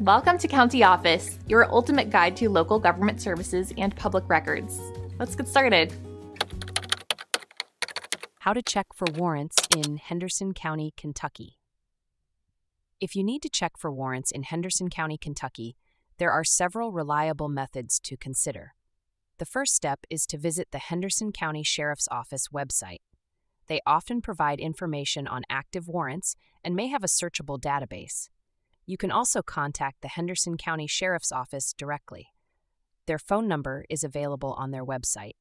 Welcome to County Office, your ultimate guide to local government services and public records. Let's get started. How to check for warrants in Henderson County, Kentucky. If you need to check for warrants in Henderson County, Kentucky, there are several reliable methods to consider. The first step is to visit the Henderson County Sheriff's Office website. They often provide information on active warrants and may have a searchable database. You can also contact the Henderson County Sheriff's Office directly. Their phone number is available on their website.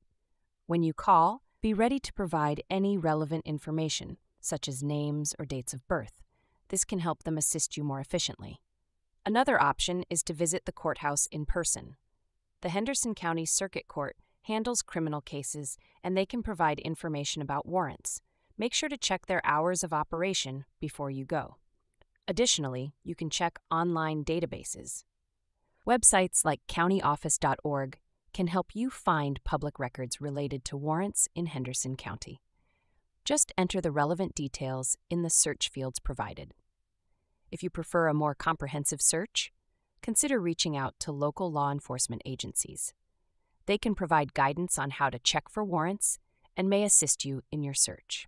When you call, be ready to provide any relevant information, such as names or dates of birth. This can help them assist you more efficiently. Another option is to visit the courthouse in person. The Henderson County Circuit Court handles criminal cases and they can provide information about warrants. Make sure to check their hours of operation before you go. Additionally, you can check online databases. Websites like countyoffice.org can help you find public records related to warrants in Henderson County. Just enter the relevant details in the search fields provided. If you prefer a more comprehensive search, consider reaching out to local law enforcement agencies. They can provide guidance on how to check for warrants and may assist you in your search.